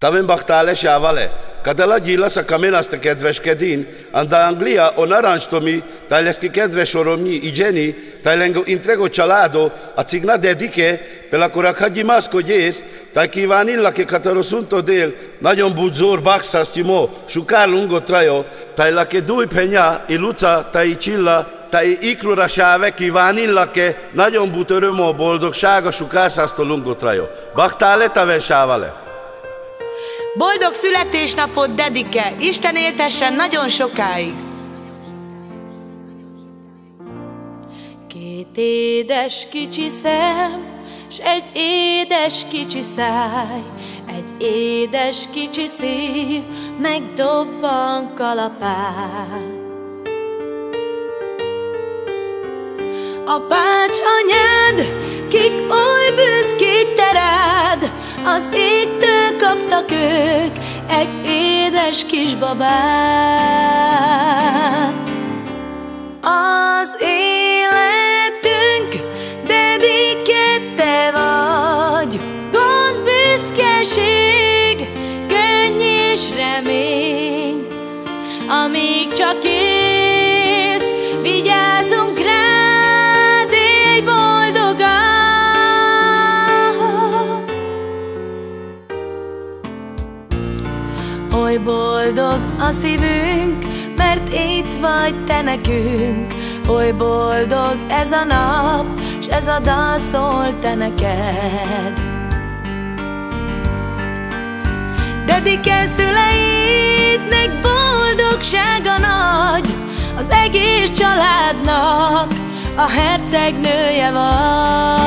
Tamen bachtale vale. Kadala gyilla sa kamen azt a kedveskedin, anda Anglia o naranjtomi, tajleski kedves oromnyi, i Jenny, tajlengo intrego csalado, a cigna dedike, pelakora kagyi maszko gyész, taj kívánilla ke katarosunto dél, nagyon budzor baxasztyimo, sukár lungo trajo, tajlake dúj penya, i luca, taj csilla, tai ikrura sáve kívánillake, nagyon but örömó boldogság a sukárszásztó. Baktále taven sávale. Boldog születésnapot, Dedike! Isten éltessen nagyon sokáig! Két édes kicsi szem, s egy édes kicsi száj, egy édes kicsi szív, megdobban kalapál. Apács anyád, kik oly büszkék terád, az égtől kaptak ők egy édes kisbabát. Az Oly boldog a szívünk, mert itt vagy te nekünk. Oly boldog ez a nap, s ez a dal szól te neked. Dedike szüleidnek boldogsága nagy, az egész családnak a hercegnője vagy.